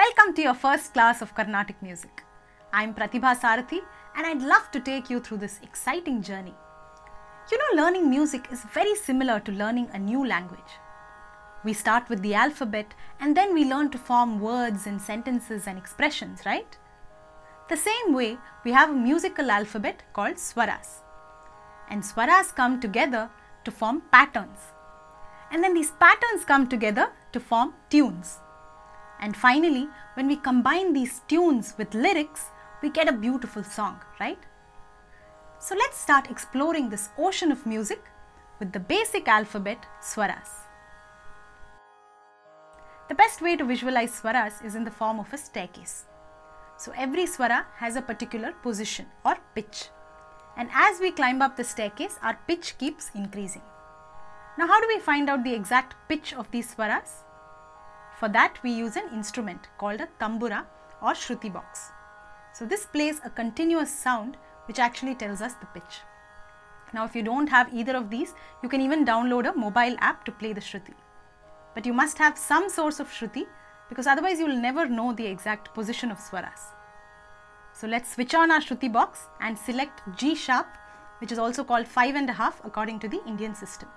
Welcome to your first class of Carnatic music. I'm Pratibha Sarathy and I'd love to take you through this exciting journey. You know, learning music is very similar to learning a new language. We start with the alphabet and then we learn to form words and sentences and expressions, right? The same way, we have a musical alphabet called swaras. And swaras come together to form patterns. And then these patterns come together to form tunes. And finally, when we combine these tunes with lyrics, we get a beautiful song, right? So let's start exploring this ocean of music with the basic alphabet swaras. The best way to visualize swaras is in the form of a staircase. So every swara has a particular position or pitch. And as we climb up the staircase, our pitch keeps increasing. Now how do we find out the exact pitch of these swaras? For that we use an instrument called a tambura or shruti box. So this plays a continuous sound which actually tells us the pitch. Now if you don't have either of these, you can even download a mobile app to play the shruti. But you must have some source of shruti because otherwise you will never know the exact position of swaras. So let's switch on our shruti box and select G sharp which is also called 5 and a half according to the Indian system.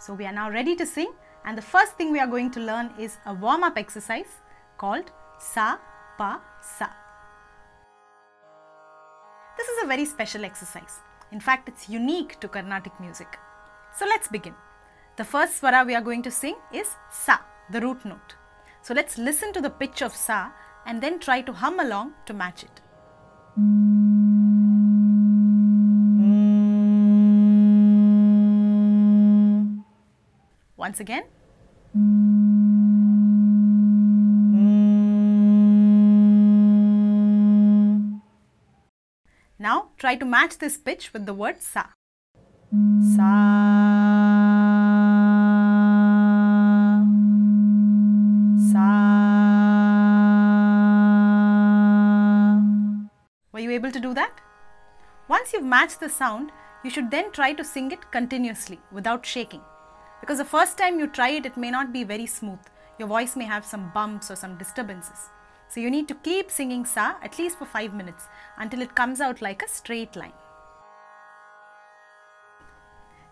So we are now ready to sing and the first thing we are going to learn is a warm-up exercise called Sa Pa Sa. This is a very special exercise. In fact, it's unique to Carnatic music. So let's begin. The first swara we are going to sing is Sa, the root note. So let's listen to the pitch of Sa and then try to hum along to match it. Once again. Now try to match this pitch with the word sa. Sa. Sa. Were you able to do that? Once you've matched the sound, you should then try to sing it continuously without shaking. Because the first time you try it, it may not be very smooth. Your voice may have some bumps or some disturbances. So you need to keep singing sa at least for 5 minutes until it comes out like a straight line.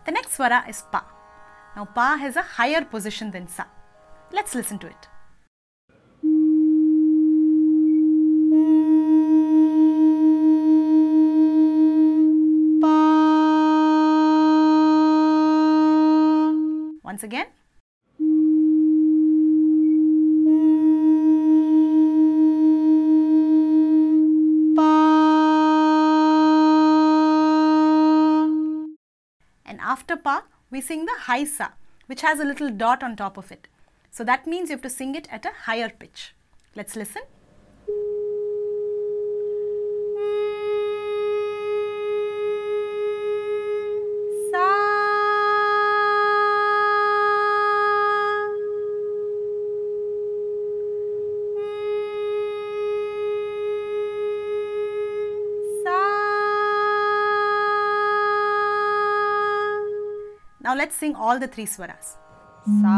The next swara is pa. Now pa has a higher position than sa. Let's listen to it. Once again. And after pa, we sing the high sa, which has a little dot on top of it. So that means you have to sing it at a higher pitch. Let's listen. Now let's sing all the three swaras. Sa,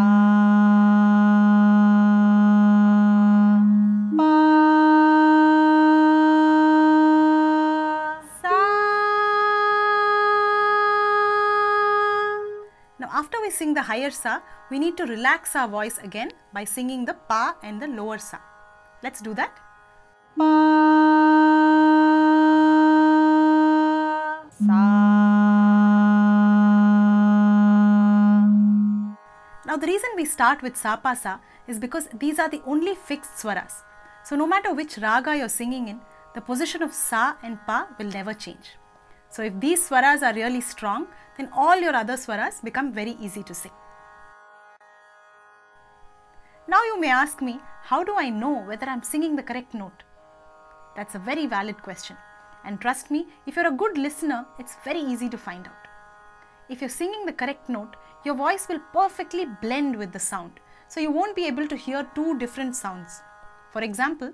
pa, sa. Now after we sing the higher sa, we need to relax our voice again by singing the pa and the lower sa. Let's do that. Pa, Now the reason we start with sa pa sa is because these are the only fixed swaras. So no matter which raga you're singing in, the position of sa and pa will never change. So if these swaras are really strong, then all your other swaras become very easy to sing. Now you may ask me, how do I know whether I'm singing the correct note? That's a very valid question. And trust me, if you're a good listener, it's very easy to find out. If you're singing the correct note, your voice will perfectly blend with the sound. So you won't be able to hear two different sounds. For example,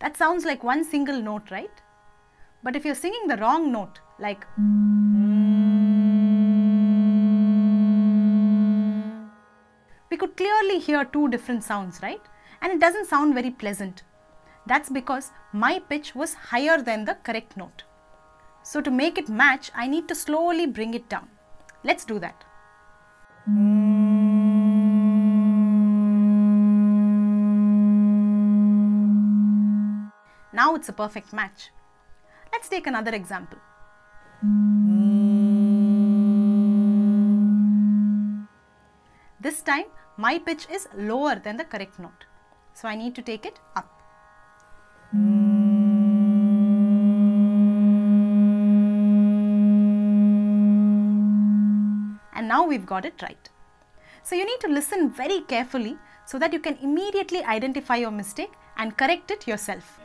that sounds like one single note, right? But if you're singing the wrong note, like we could clearly hear two different sounds, right? And it doesn't sound very pleasant. That's because my pitch was higher than the correct note. So to make it match, I need to slowly bring it down. Let's do that. Now it's a perfect match. Let's take another example. This time my pitch is lower than the correct note. So I need to take it up. And now we've got it right. So you need to listen very carefully so that you can immediately identify your mistake and correct it yourself.